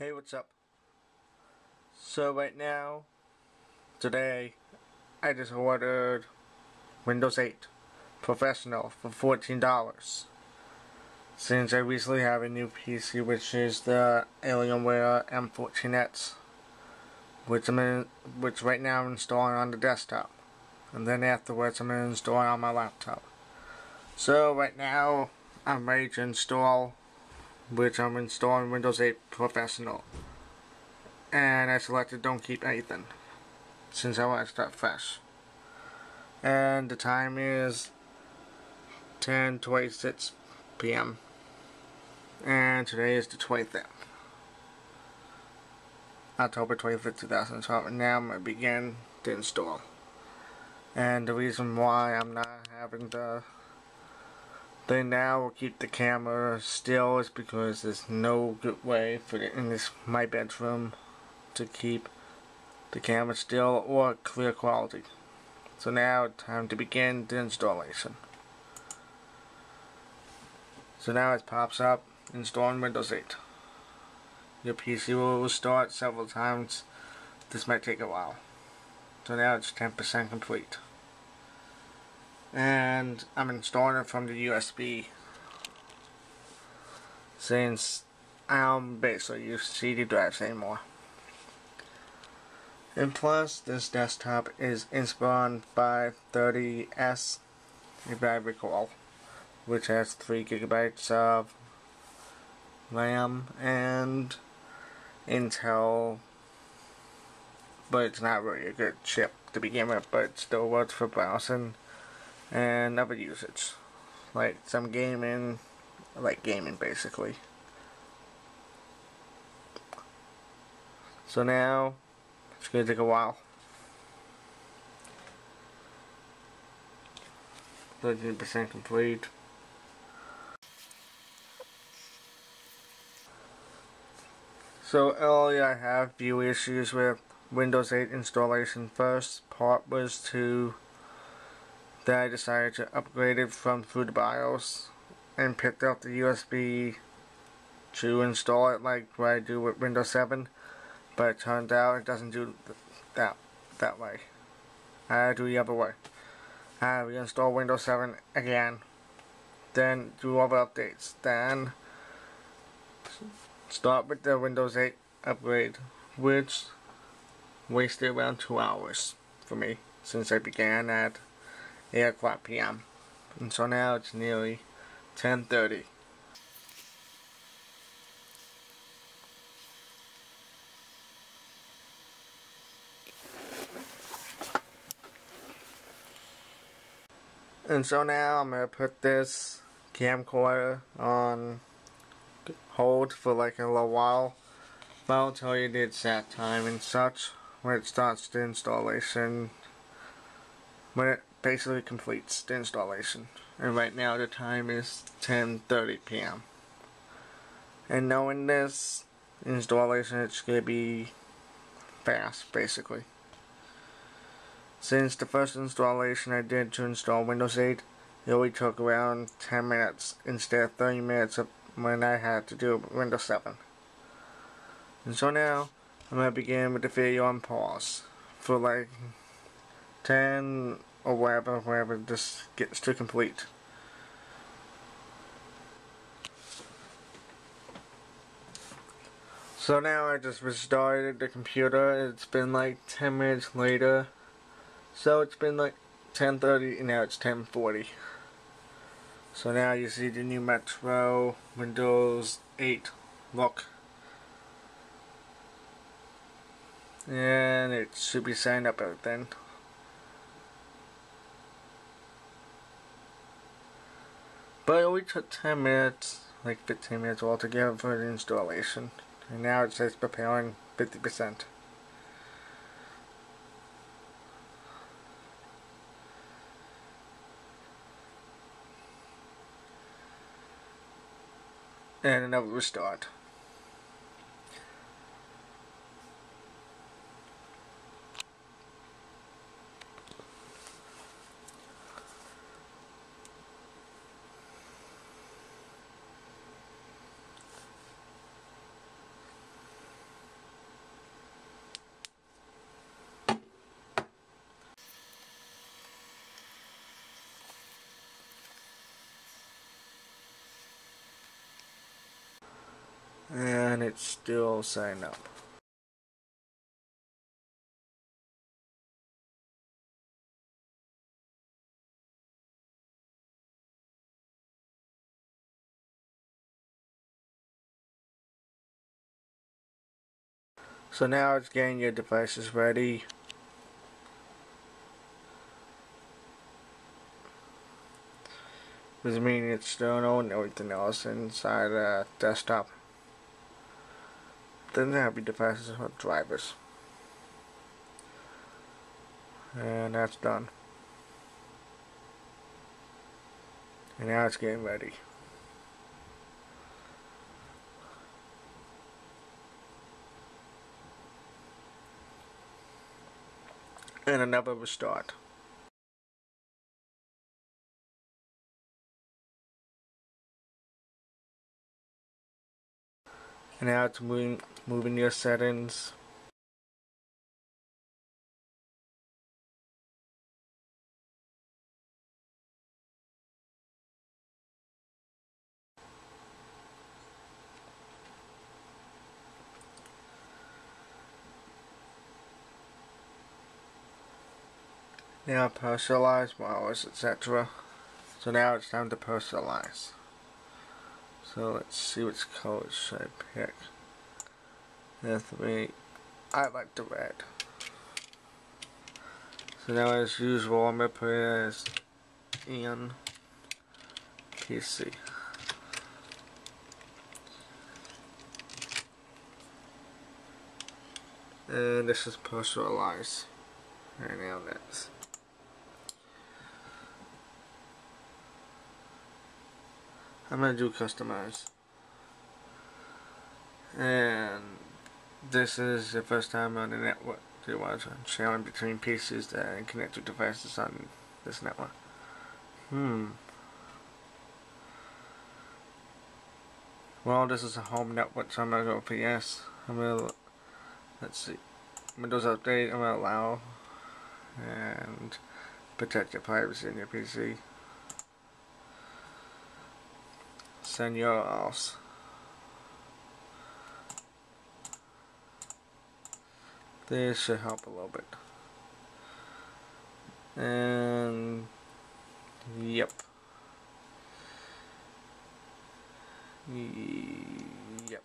Hey, what's up? So right now, today, I just ordered Windows 8 Professional for $14. Since I recently have a new PC, which is the Alienware M14X, which I'm in, which right now I'm installing on the desktop, and then afterwards I'm going to install it on my laptop. So right now, I'm ready to install which I'm installing Windows 8 Professional. And I selected don't keep anything, since I want to start fresh. And the time is 10.26 p.m. And today is the 25th. October 25th, 2012. And now I'm going to begin to install. And the reason why I'm not having the they now will keep the camera still is because there's no good way for the, in this my bedroom to keep the camera still or clear quality. So now time to begin the installation. So now it pops up installing Windows 8. Your PC will restart several times. This might take a while. So now it's 10% complete and I'm installing it from the USB since I don't basically use CD drives anymore. And plus, this desktop is Inspiron 530S, if I recall, which has 3 gigabytes of RAM and Intel, but it's not really a good chip to begin with, but it still works for browsing and other usage like some gaming like gaming basically. So now it's gonna take a while. 13% complete. So earlier I have few issues with Windows 8 installation. First part was to then I decided to upgrade it from through the BIOS and picked up the USB to install it like what I do with Windows 7 but it turned out it doesn't do that that way. I do the other way. I reinstall Windows 7 again then do all the updates then start with the Windows 8 upgrade which wasted around 2 hours for me since I began at 8 o'clock p.m. And so now it's nearly 10.30. And so now I'm going to put this camcorder on hold for like a little while. But I'll tell you the exact time and such when it starts the installation. When it basically completes the installation. And right now the time is 10.30 p.m. And knowing this installation, it's going to be fast, basically. Since the first installation I did to install Windows 8, it only took around 10 minutes instead of 30 minutes of when I had to do Windows 7. And so now, I'm going to begin with the video on pause for like 10 or wherever, wherever this gets to complete. So now I just restarted the computer, it's been like 10 minutes later, so it's been like 10.30 and now it's 10.40. So now you see the new Metro Windows 8 look. And it should be signed up everything. But it only took 10 minutes, like 15 minutes altogether for the installation. And now it says preparing 50%. And another restart. And it's still setting up. So now it's getting your devices ready. Which means it's and everything else inside the desktop. Then have your devices with drivers. And that's done. And now it's getting ready. and another restart. And now it's moving, moving your settings. Now personalize models, etc. So now it's time to personalize. So let's see which colors should I pick. Me. I like the red. So now as usual I'm gonna put it as Ian PC. And this is personalized. Right now that's I'm gonna do customize. And this is the first time on the network to watch sharing between PCs that connect to devices on this network. Hmm. Well this is a home network so I'm gonna go for yes I'm gonna let's see. Windows update I'm gonna allow. And protect your privacy in your PC send your ass. This should help a little bit. And yep. Yep.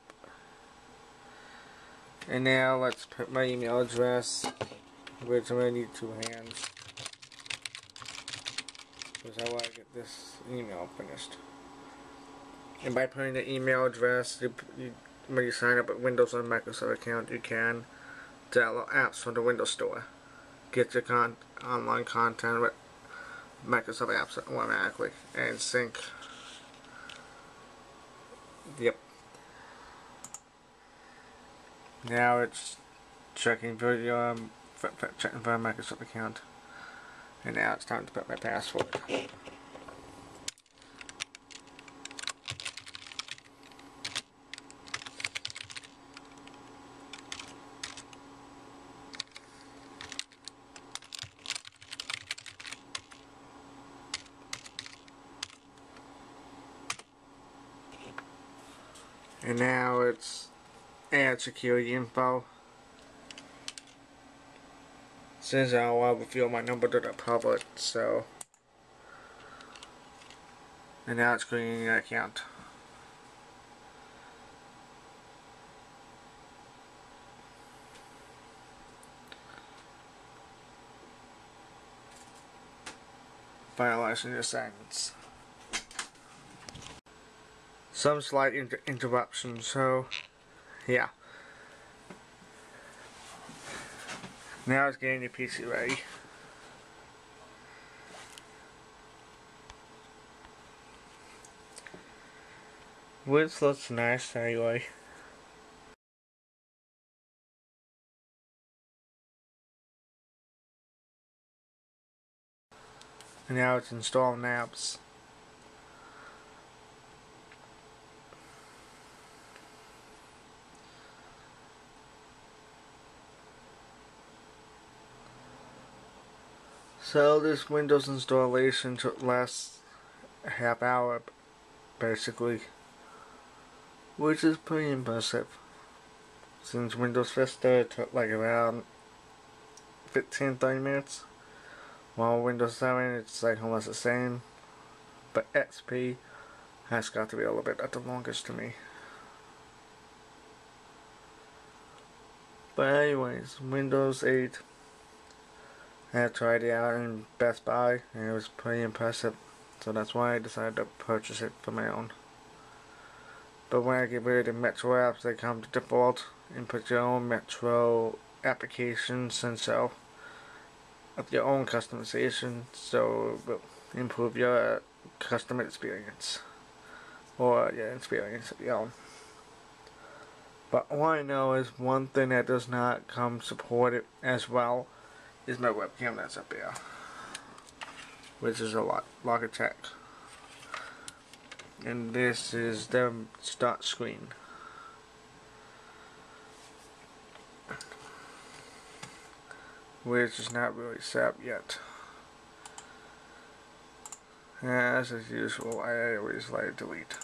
And now let's put my email address, which to need two hands. Because I want to get this email finished. And by putting the email address, you, you, when you sign up with Windows or Microsoft account, you can download apps from the Windows Store. Get your con online content with Microsoft apps automatically and sync. Yep. Now it's checking for your um, checking for a Microsoft account. And now it's time to put my password. And now it's add security info. Since I'll reveal my number to the public, so and now it's creating an account. Finalizing your assignments some slight inter interruption, so yeah. Now it's getting the PC ready. Which looks nice anyway. And now it's installing apps. So this Windows installation took last half hour basically. which is pretty impressive. Since Windows Vista took like around 15-30 minutes, while Windows 7 it's like almost the same, but XP has got to be a little bit at the longest to me. But anyways, Windows 8 I tried it out in Best Buy and it was pretty impressive. So that's why I decided to purchase it for my own. But when I get rid of Metro apps, they come to default and put your own Metro applications and so of your own customization so will improve your customer experience or your experience of your own. But all I know is one thing that does not come supported as well is my webcam that's up here. Which is a lot Logitech. And this is the start screen. Which is not really set up yet. As is usual, I always like to delete.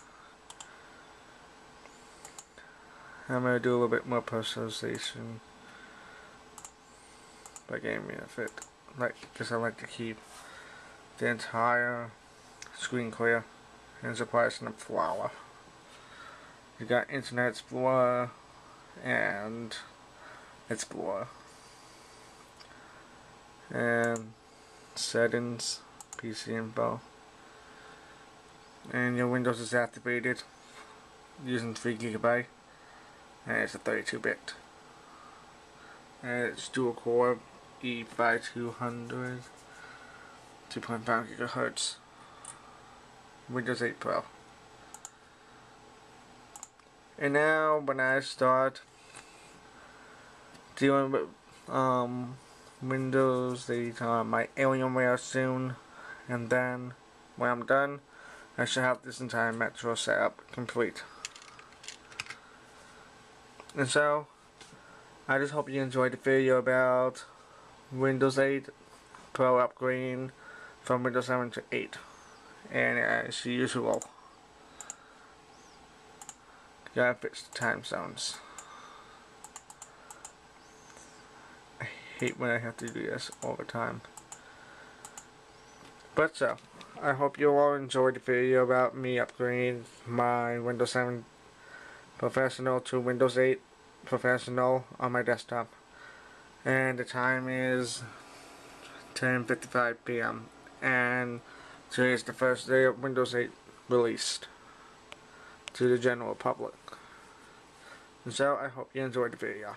I'm going to do a little bit more personalization by game if it like because I like to keep the entire screen clear. And surprising the flower. You got Internet Explorer and Explorer. And settings PC info and your Windows is activated using 3 gigabyte and it's a 32 bit. And it's dual core E5200 2.5 gigahertz. Windows 8 Pro. And now when I start dealing with um, Windows 8 on my Alienware soon and then when I'm done I should have this entire Metro setup complete. And so, I just hope you enjoyed the video about Windows 8 Pro upgrading from Windows 7 to 8. And uh, as usual, gotta fix the time zones. I hate when I have to do this all the time. But so, I hope you all enjoyed the video about me upgrading my Windows 7 Professional to Windows 8 Professional on my desktop. And the time is 10.55 p.m. And today is the first day of Windows 8 released to the general public. And so I hope you enjoyed the video.